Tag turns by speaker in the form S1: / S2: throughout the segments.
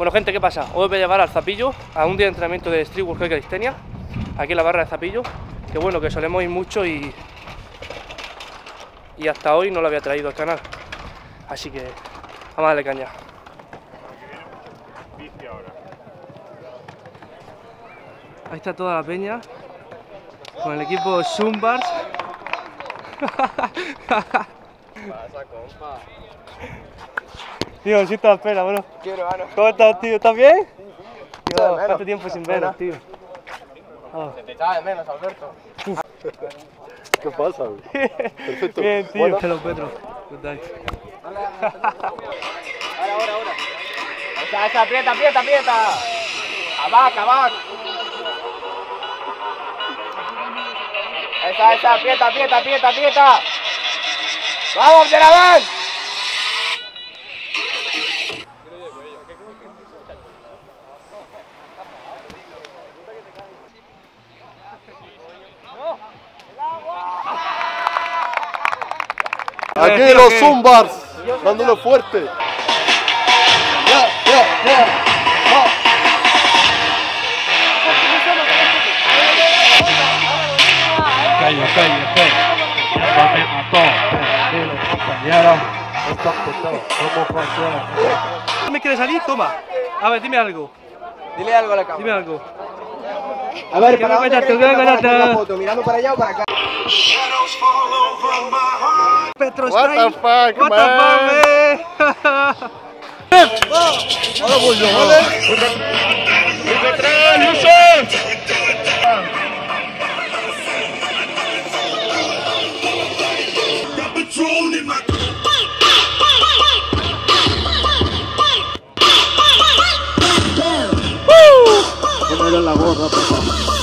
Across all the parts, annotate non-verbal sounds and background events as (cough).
S1: Bueno gente, ¿qué pasa? Hoy voy a llevar al Zapillo a un día de entrenamiento de Street Workout Calistenia Aquí en la barra de Zapillo Que bueno, que solemos ir mucho y... Y hasta hoy no lo había traído al canal. Así que vamos a darle caña. Ahí está toda la peña Con el equipo Zumbars (laughs)
S2: Pasa, compa.
S1: Tío, sí te la espera, bro
S2: Qué hermano.
S1: ¿Cómo estás, tío? ¿Estás bien?
S2: de
S1: Tío,
S2: menos.
S1: cuánto tiempo sin veros, tío. Ah.
S2: Se te echaba de menos, Alberto.
S3: ¿Qué pasa? güey? Perfecto.
S1: Bien, tío.
S3: Bueno.
S1: Hello, Pedro. Good day.
S2: Ahora, ahora, ahora. Esa, esa, aprieta, aprieta, aprieta. Abac, abac. Esa, esa, aprieta, aprieta, aprieta, aprieta. ¡Vamos, Yeraván!
S3: Aquí los Zumbars, dándole fuerte. Ya, ya, ya.
S4: Compañero. Esto empezó. ¿Cómo funciona?
S1: ¿No me quieres salir? Toma. A ver, dime algo.
S2: Dile algo a la
S1: Dime
S2: cámara.
S1: algo.
S2: A ver,
S1: ¿Qué me cuentas tú? ¿Qué me cuentas tú?
S2: foto? ¿Mirando para allá o para acá?
S1: Petro
S3: What the fuck,
S1: What the
S3: man?
S1: fuck, man? (laughs)
S3: Ahora voy yo, ¿vale? La gorra, por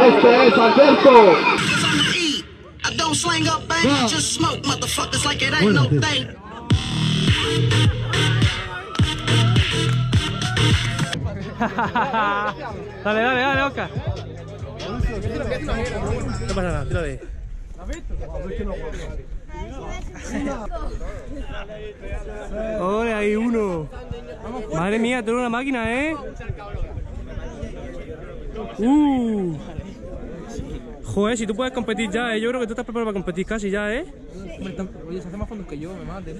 S3: Este es Alberto.
S5: I don't slang up bang, just smoke motherfuckers like it ain't no thing. (laughs)
S1: Dale, dale, dale, Oscar. No pasa nada, tírale. Ole, hay uno. Madre mía, tú eres una máquina, ¿eh? Uh. Joder, si tú puedes competir ya, ¿eh? Yo creo que tú estás preparado para competir casi ya, ¿eh?
S6: Oye, se hace más fondos que yo, me maten.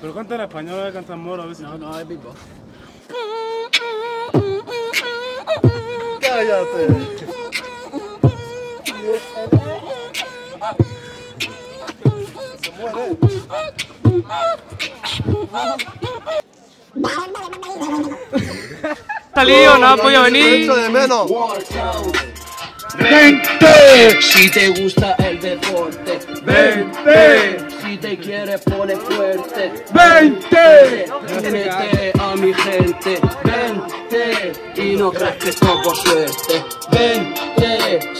S7: Pero canta en español, canta en moro a veces. No, no, es beatbox.
S3: Cállate.
S1: Salido, no ha podido venir.
S3: De menos.
S8: Si te gusta el deporte,
S3: ¡Vente!
S8: si te quieres poner fuerte,
S3: ¡Vente!
S8: vente a mi gente, vente y no creas que es por suerte, vente